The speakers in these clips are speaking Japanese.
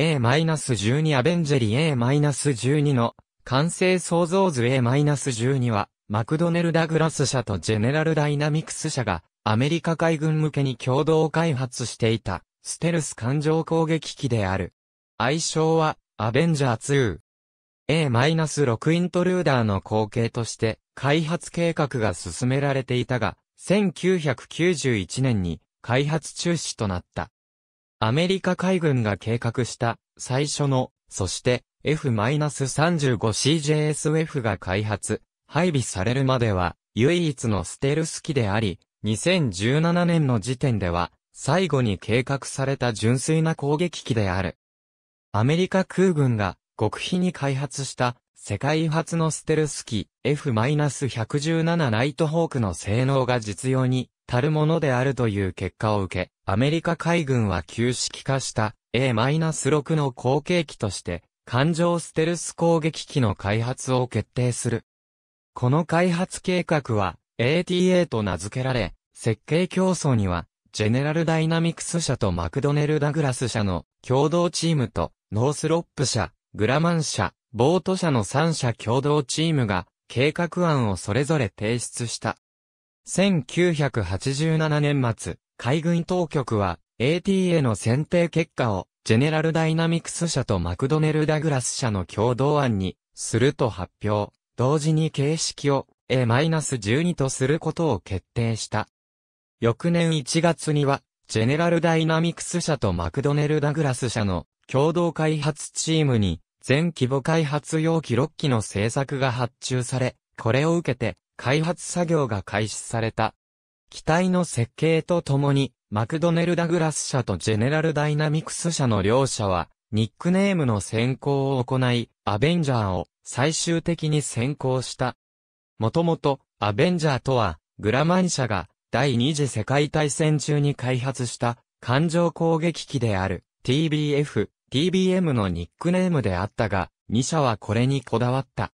A-12 アベンジェリー A-12 の完成創造図 A-12 は、マクドネル・ダグラス社とジェネラル・ダイナミクス社が、アメリカ海軍向けに共同開発していた、ステルス艦上攻撃機である。愛称は、アベンジャー2。A-6 イントルーダーの後継として、開発計画が進められていたが、1991年に開発中止となった。アメリカ海軍が計画した最初の、そして F-35CJSF が開発、配備されるまでは唯一のステルス機であり、2017年の時点では最後に計画された純粋な攻撃機である。アメリカ空軍が極秘に開発した世界初のステルス機 F-117 ナイトホークの性能が実用にたるものであるという結果を受け、アメリカ海軍は旧式化した A-6 の後継機として、艦上ステルス攻撃機の開発を決定する。この開発計画は ATA と名付けられ、設計競争には、ジェネラルダイナミクス社とマクドネル・ダグラス社の共同チームと、ノースロップ社、グラマン社、ボート社の3社共同チームが、計画案をそれぞれ提出した。1987年末、海軍当局は ATA の選定結果をジェネラルダイナミクス社とマクドネル・ダグラス社の共同案にすると発表。同時に形式を A-12 とすることを決定した。翌年1月には、ジェネラルダイナミクス社とマクドネル・ダグラス社の共同開発チームに全規模開発用機6機の製作が発注され、これを受けて開発作業が開始された。機体の設計とともに、マクドネル・ダグラス社とジェネラル・ダイナミクス社の両社は、ニックネームの選考を行い、アベンジャーを最終的に選考した。もともと、アベンジャーとは、グラマン社が第二次世界大戦中に開発した艦上攻撃機である TBF、TBM のニックネームであったが、2社はこれにこだわった。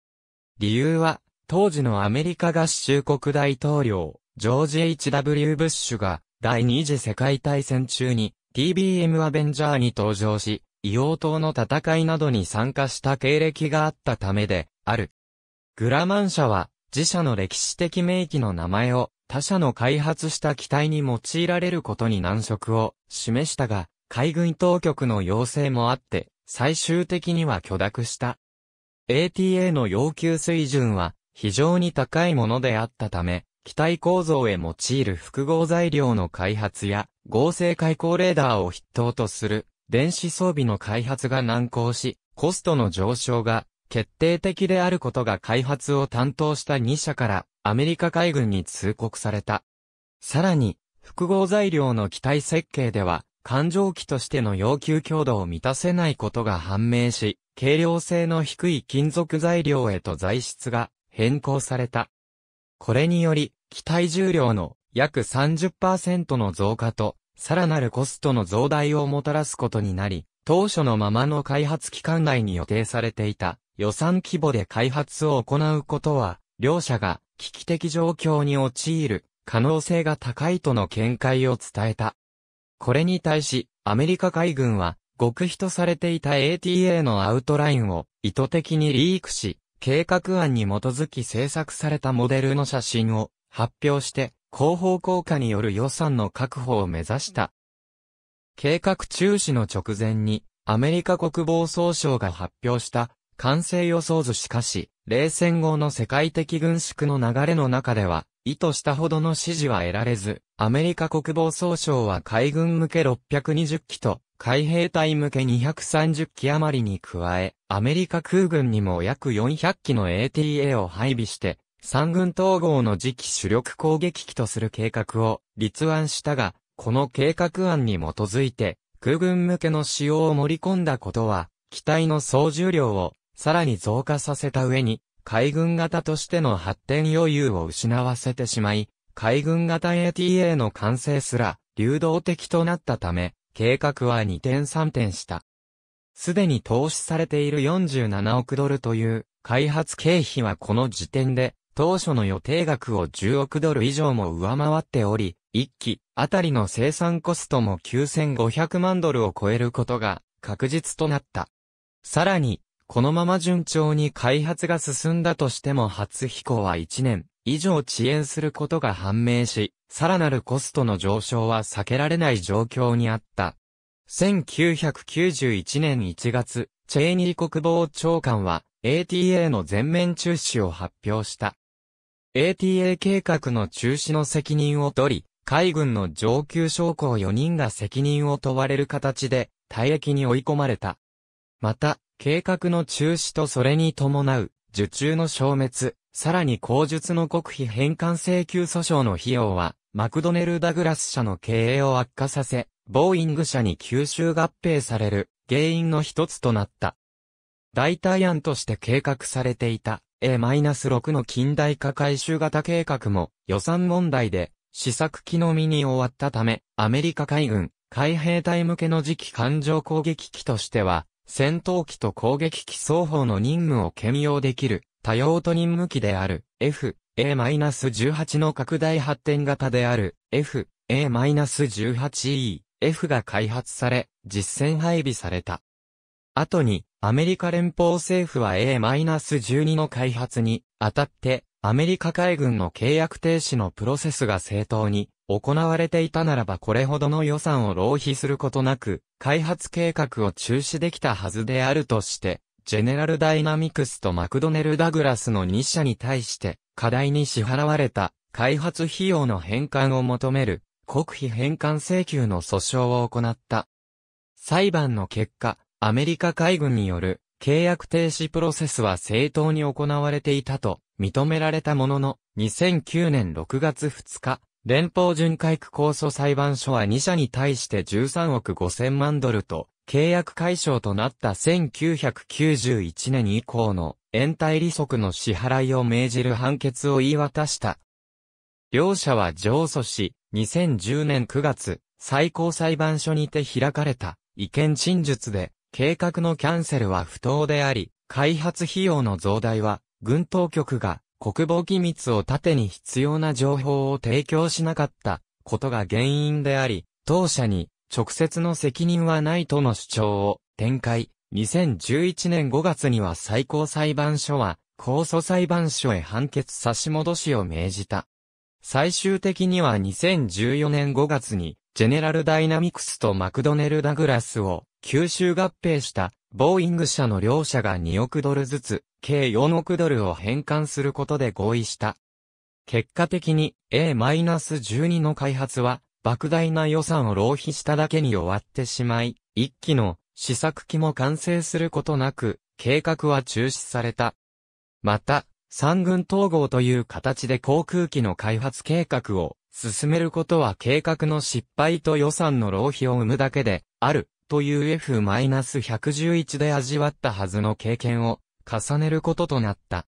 理由は、当時のアメリカ合衆国大統領、ジョージ H.W. ブッシュが第二次世界大戦中に TBM アベンジャーに登場し、硫黄島の戦いなどに参加した経歴があったためで、ある。グラマン社は自社の歴史的名機の名前を他社の開発した機体に用いられることに難色を示したが、海軍当局の要請もあって、最終的には許諾した。ATA の要求水準は非常に高いものであったため、機体構造へ用いる複合材料の開発や、合成開口レーダーを筆頭とする、電子装備の開発が難航し、コストの上昇が決定的であることが開発を担当した2社からアメリカ海軍に通告された。さらに、複合材料の機体設計では、環状機としての要求強度を満たせないことが判明し、軽量性の低い金属材料へと材質が変更された。これにより、機体重量の約30%の増加と、さらなるコストの増大をもたらすことになり、当初のままの開発期間内に予定されていた予算規模で開発を行うことは、両社が危機的状況に陥る可能性が高いとの見解を伝えた。これに対し、アメリカ海軍は、極秘とされていた ATA のアウトラインを意図的にリークし、計画案に基づき制作されたモデルの写真を発表して、広報効果による予算の確保を目指した。計画中止の直前に、アメリカ国防総省が発表した完成予想図しかし、冷戦後の世界的軍縮の流れの中では、意図したほどの支持は得られず、アメリカ国防総省は海軍向け620機と海兵隊向け230機余りに加え、アメリカ空軍にも約400機の ATA を配備して、三軍統合の次期主力攻撃機とする計画を立案したが、この計画案に基づいて、空軍向けの使用を盛り込んだことは、機体の総重量をさらに増加させた上に、海軍型としての発展余裕を失わせてしまい、海軍型 ATA の完成すら流動的となったため、計画は2点3点した。すでに投資されている47億ドルという開発経費はこの時点で当初の予定額を10億ドル以上も上回っており、1機あたりの生産コストも9500万ドルを超えることが確実となった。さらに、このまま順調に開発が進んだとしても初飛行は1年以上遅延することが判明し、さらなるコストの上昇は避けられない状況にあった。1991年1月、チェーニー国防長官は ATA の全面中止を発表した。ATA 計画の中止の責任を取り、海軍の上級将校4人が責任を問われる形で、退役に追い込まれた。また、計画の中止とそれに伴う、受注の消滅、さらに口述の国費返還請求訴訟の費用は、マクドネル・ダグラス社の経営を悪化させ、ボーイング社に吸収合併される原因の一つとなった。代替案として計画されていた A-6 の近代化回収型計画も予算問題で試作機のみに終わったため、アメリカ海軍、海兵隊向けの次期艦上攻撃機としては、戦闘機と攻撃機双方の任務を兼用できる多用途任務機である。F、A-18 の拡大発展型である。F、A-18E、F が開発され、実戦配備された。後に、アメリカ連邦政府は A-12 の開発に、あたって、アメリカ海軍の契約停止のプロセスが正当に行われていたならばこれほどの予算を浪費することなく、開発計画を中止できたはずであるとして、ジェネラルダイナミクスとマクドネル・ダグラスの2社に対して、課題に支払われた開発費用の返還を求める国費返還請求の訴訟を行った。裁判の結果、アメリカ海軍による契約停止プロセスは正当に行われていたと認められたものの、2009年6月2日、連邦巡回区控訴裁判所は2社に対して13億5000万ドルと、契約解消となった1991年以降の延滞利息の支払いを命じる判決を言い渡した。両者は上訴し、2010年9月、最高裁判所にて開かれた意見陳述で、計画のキャンセルは不当であり、開発費用の増大は、軍当局が国防機密を盾に必要な情報を提供しなかったことが原因であり、当社に直接の責任はないとの主張を展開。2011年5月には最高裁判所は控訴裁判所へ判決差し戻しを命じた。最終的には2014年5月にジェネラルダイナミクスとマクドネル・ダグラスを吸収合併したボーイング社の両社が2億ドルずつ、計4億ドルを返還することで合意した。結果的に A-12 の開発は、莫大な予算を浪費しただけに終わってしまい、一機の試作機も完成することなく、計画は中止された。また、三軍統合という形で航空機の開発計画を進めることは計画の失敗と予算の浪費を生むだけであるという F-111 で味わったはずの経験を重ねることとなった。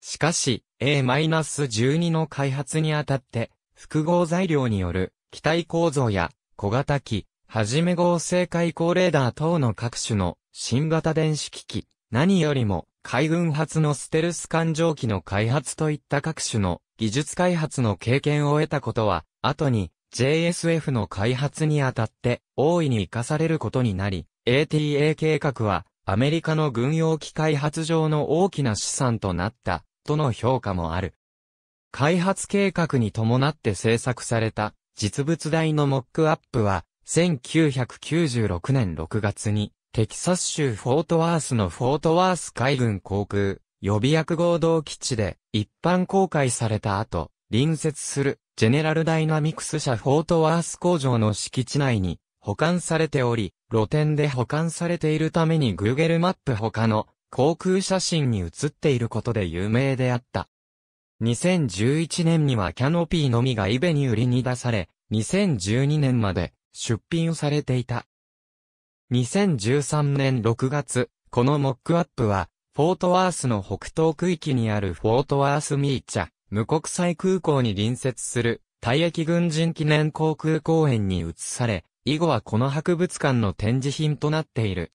しかし、A-12 の開発にあたって、複合材料による機体構造や小型機、はじめ合成開口レーダー等の各種の新型電子機器、何よりも海軍発のステルス艦上機の開発といった各種の技術開発の経験を得たことは、後に JSF の開発にあたって大いに活かされることになり、ATA 計画はアメリカの軍用機開発上の大きな資産となったとの評価もある。開発計画に伴って制作された実物大のモックアップは1996年6月にテキサス州フォートワースのフォートワース海軍航空予備役合同基地で一般公開された後、隣接するジェネラルダイナミクス社フォートワース工場の敷地内に保管されており、露店で保管されているために Google マップ他の航空写真に写っていることで有名であった。2011年にはキャノピーのみがイベに売りに出され、2012年まで出品されていた。2013年6月、このモックアップは、フォートワースの北東区域にあるフォートワースミーチャ、無国際空港に隣接する、退役軍人記念航空公園に移され、以後はこの博物館の展示品となっている。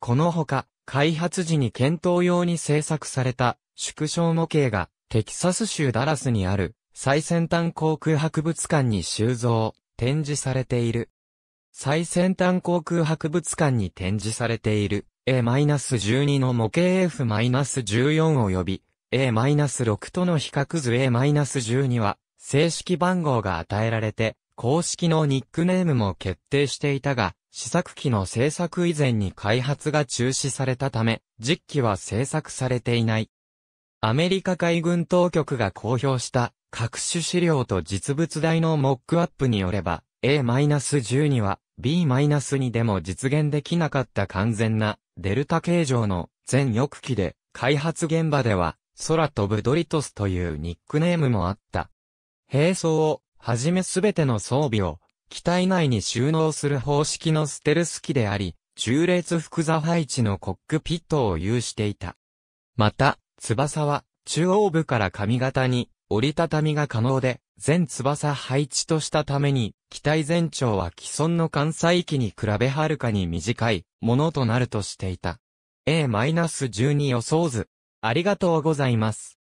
このほか、開発時に検討用に制作された縮小模型がテキサス州ダラスにある最先端航空博物館に収蔵、展示されている。最先端航空博物館に展示されている A-12 の模型 F-14 及び A-6 との比較図 A-12 は正式番号が与えられて公式のニックネームも決定していたが試作機の製作以前に開発が中止されたため実機は製作されていない。アメリカ海軍当局が公表した各種資料と実物大のモックアップによれば A-12 は B-2 でも実現できなかった完全なデルタ形状の全翼機で開発現場では空飛ぶドリトスというニックネームもあった。並走をはじめすべての装備を機体内に収納する方式のステルス機であり、中列複座配置のコックピットを有していた。また、翼は中央部から上型に折りたたみが可能で、全翼配置としたために、機体全長は既存の関西機に比べはるかに短いものとなるとしていた。A-12 予想図。ありがとうございます。